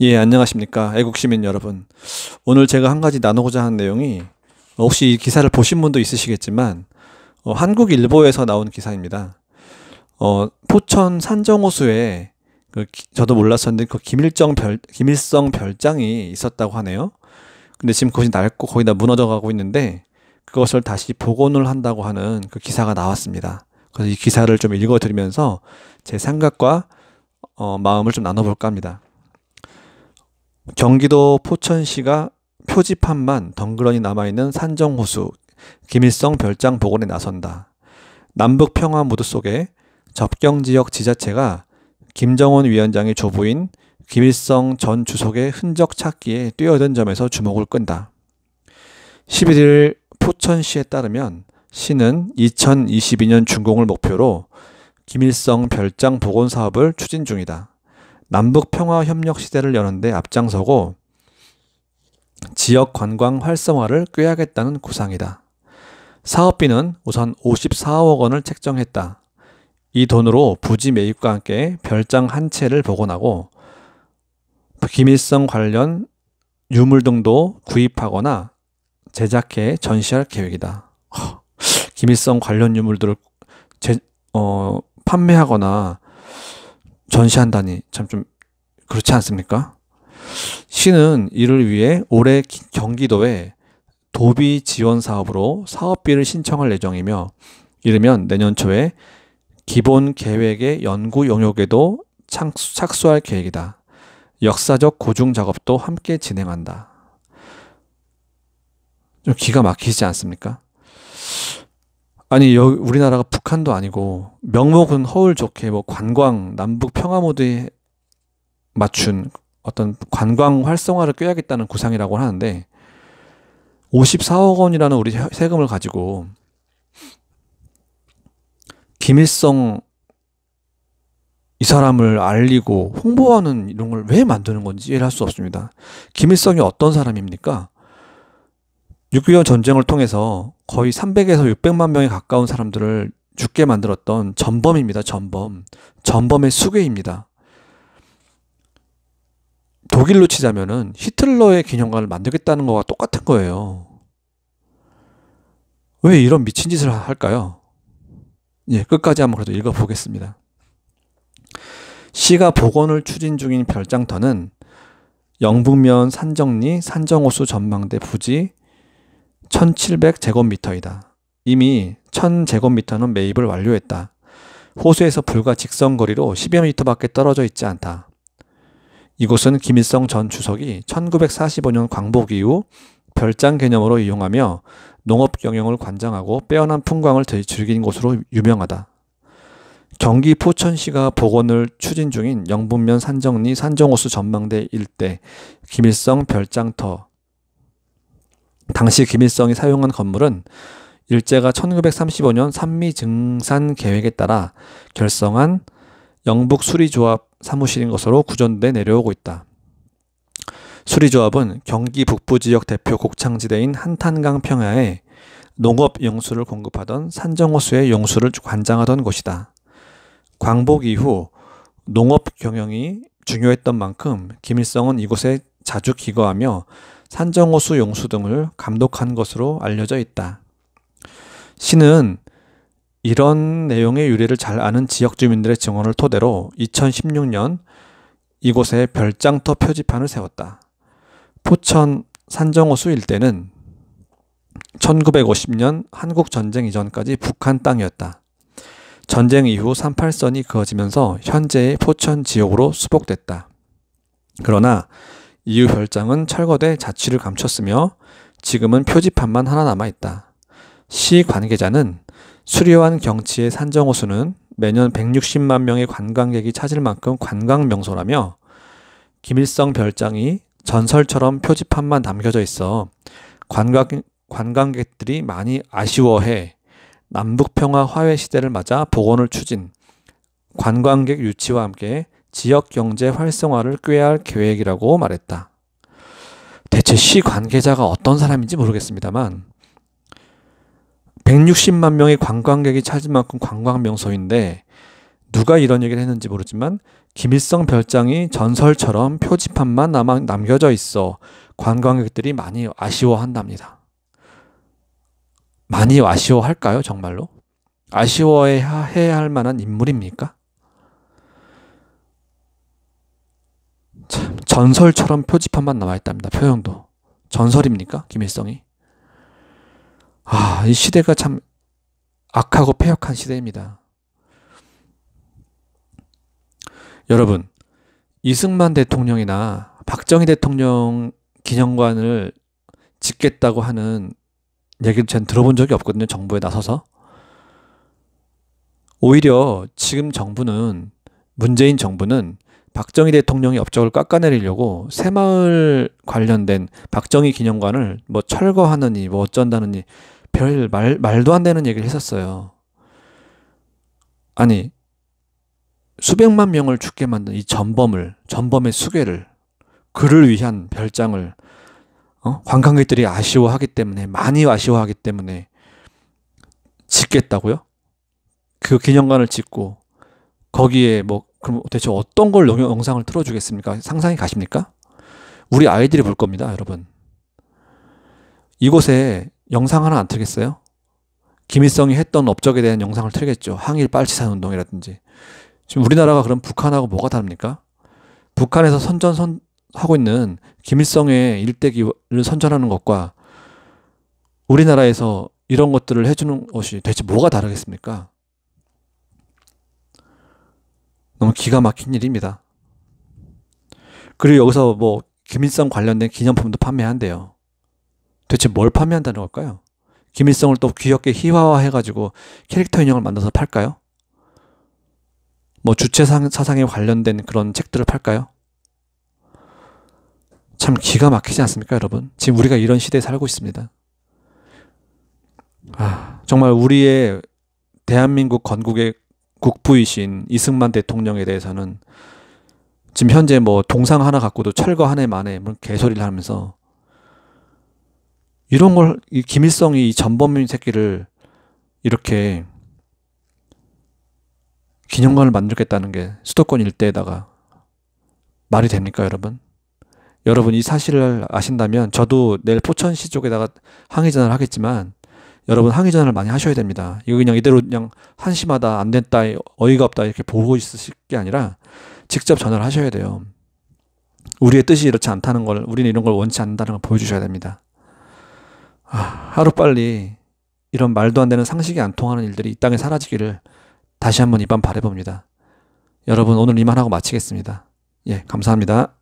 예, 안녕하십니까. 애국시민 여러분. 오늘 제가 한 가지 나누고자 하는 내용이 혹시 이 기사를 보신 분도 있으시겠지만 어, 한국일보에서 나온 기사입니다. 어, 포천 산정호수에 그 기, 저도 몰랐었는데 그 김일정 별 김일성 별장이 있었다고 하네요. 근데 지금 그것이 낡고 거의 다 무너져 가고 있는데 그것을 다시 복원을 한다고 하는 그 기사가 나왔습니다. 그래서 이 기사를 좀 읽어드리면서 제 생각과 어, 마음을 좀 나눠볼까 합니다. 경기도 포천시가 표지판만 덩그러니 남아있는 산정호수 김일성 별장 복원에 나선다. 남북 평화 무드 속에 접경 지역 지자체가 김정은 위원장의 조부인 김일성 전 주석의 흔적 찾기에 뛰어든 점에서 주목을 끈다. 11일 포천시에 따르면 시는 2022년 준공을 목표로 김일성 별장 복원 사업을 추진 중이다. 남북 평화 협력 시대를 여는데 앞장서고 지역 관광 활성화를 꾀하겠다는 구상이다. 사업비는 우선 54억 원을 책정했다. 이 돈으로 부지 매입과 함께 별장 한 채를 복원하고 김일성 관련 유물 등도 구입하거나 제작해 전시할 계획이다. 김일성 관련 유물들을 제, 어, 판매하거나 전시한다니 참 좀 그렇지 않습니까? 시는 이를 위해 올해 경기도에 도비 지원 사업으로 사업비를 신청할 예정이며 이르면 내년 초에 기본 계획의 연구 용역에도 착수할 계획이다. 역사적 고증 작업도 함께 진행한다. 좀 기가 막히지 않습니까? 아니 여 우리나라가 북한도 아니고 명목은 허울 좋게 뭐 관광 남북 평화 모드에 맞춘 어떤 관광 활성화를 꾀하겠다는 구상이라고 하는데 54억 원이라는 우리 세금을 가지고 김일성 이 사람을 알리고 홍보하는 이런 걸 왜 만드는 건지 이해를 할 수 없습니다. 김일성이 어떤 사람입니까? 6.25 전쟁을 통해서 거의 300에서 600만 명에 가까운 사람들을 죽게 만들었던 전범입니다. 전범. 전범의 수괴입니다. 독일로 치자면은 히틀러의 기념관을 만들겠다는 거와 똑같은 거예요. 왜 이런 미친 짓을 할까요? 예, 끝까지 한번 그래도 읽어보겠습니다. 시가 복원을 추진 중인 별장터는 영북면 산정리 산정호수 전망대 부지 1700제곱미터이다. 이미 1000제곱미터는 매입을 완료했다. 호수에서 불과 직선 거리로 10여 미터밖에 떨어져 있지 않다. 이곳은 김일성 전 주석이 1945년 광복 이후 별장 개념으로 이용하며 농업 경영을 관장하고 빼어난 풍광을 즐긴 곳으로 유명하다. 경기 포천시가 복원을 추진 중인 영북면 산정리 산정호수 전망대 일대 김일성 별장터 당시 김일성이 사용한 건물은 일제가 1935년 산미 증산 계획에 따라 결성한 영북 수리조합 사무실인 것으로 구전돼 내려오고 있다. 수리조합은 경기 북부 지역 대표 곡창지대인 한탄강 평야에 농업 용수를 공급하던 산정호수의 용수를 관장하던 곳이다. 광복 이후 농업 경영이 중요했던 만큼 김일성은 이곳에 자주 기거하며 산정호수 용수 등을 감독한 것으로 알려져 있다. 시는 이런 내용의 유래를 잘 아는 지역 주민들의 증언을 토대로 2016년 이곳에 별장터 표지판을 세웠다. 포천 산정호수 일대는 1950년 한국 전쟁 이전까지 북한 땅이었다. 전쟁 이후 38선이 그어지면서 현재의 포천 지역으로 수복됐다. 그러나 이후 별장은 철거돼 자취를 감췄으며 지금은 표지판만 하나 남아 있다. 시 관계자는 수려한 경치의 산정호수는 매년 160만 명의 관광객이 찾을 만큼 관광 명소라며 김일성 별장이 전설처럼 표지판만 담겨져 있어 관광, 관광객들이 많이 아쉬워해 남북평화 화해 시대를 맞아 복원을 추진, 관광객 유치와 함께 지역 경제 활성화를 꾀할 계획이라고 말했다. 대체 시 관계자가 어떤 사람인지 모르겠습니다만 160만 명의 관광객이 찾을 만큼 관광 명소인데 누가 이런 얘기를 했는지 모르지만 김일성 별장이 전설처럼 표지판만 남아, 남겨져 있어 관광객들이 많이 아쉬워한답니다. 많이 아쉬워할까요, 정말로? 아쉬워해야 할 만한 인물입니까? 참, 전설처럼 표지판만 남아 있답니다. 표현도. 전설입니까? 김일성이? 아, 이 시대가 참 악하고 폐역한 시대입니다. 여러분, 이승만 대통령이나 박정희 대통령 기념관을 짓겠다고 하는 얘기를 전 들어본 적이 없거든요. 정부에 나서서. 오히려 지금 정부는 문재인 정부는 박정희 대통령의 업적을 깎아내리려고 새마을 관련된 박정희 기념관을 뭐 철거하느니 뭐 어쩐다느니 별 말, 말도 안 되는 얘기를 했었어요. 아니, 수백만 명을 죽게 만든 이 전범을, 전범의 수괴를, 그를 위한 별장을, 어? 관광객들이 아쉬워하기 때문에, 많이 아쉬워하기 때문에 짓겠다고요? 그 기념관을 짓고, 거기에 뭐, 그럼 대체 어떤 걸 영상을 틀어주겠습니까? 상상이 가십니까? 우리 아이들이 볼 겁니다, 여러분. 이곳에 영상 하나 안 틀겠어요? 김일성이 했던 업적에 대한 영상을 틀겠죠. 항일 빨치산 운동이라든지. 지금 우리나라가 그럼 북한하고 뭐가 다릅니까? 북한에서 선전 선, 하고 있는 김일성의 일대기를 선전하는 것과 우리나라에서 이런 것들을 해주는 것이 대체 뭐가 다르겠습니까? 너무 기가 막힌 일입니다. 그리고 여기서 뭐 김일성 관련된 기념품도 판매한대요. 대체 뭘 판매한다는 걸까요? 김일성을 또 귀엽게 희화화해가지고 캐릭터 인형을 만들어서 팔까요? 뭐 주체 사상에 관련된 그런 책들을 팔까요? 참 기가 막히지 않습니까, 여러분? 지금 우리가 이런 시대에 살고 있습니다. 아, 정말 우리의 대한민국 건국의 국부이신 이승만 대통령에 대해서는 지금 현재 뭐 동상 하나 갖고도 철거 한 해 만에 뭐 개소리를 하면서 이런 걸, 이 김일성이 이 전범민 새끼를 이렇게 기념관을 만들겠다는 게 수도권 일대에다가 말이 됩니까, 여러분? 여러분 이 사실을 아신다면 저도 내일 포천시 쪽에다가 항의 전화를 하겠지만 여러분 항의 전화를 많이 하셔야 됩니다. 이거 그냥 이대로 그냥 한심하다, 안 됐다, 어이가 없다 이렇게 보고 있으실 게 아니라 직접 전화를 하셔야 돼요. 우리의 뜻이 이렇지 않다는 걸, 우리는 이런 걸 원치 않는다는 걸 보여주셔야 됩니다. 아, 하루빨리 이런 말도 안 되는 상식이 안 통하는 일들이 이 땅에 사라지기를 다시 한번 이밤 바래봅니다. 여러분 오늘 이만 하고 마치겠습니다. 예, 감사합니다.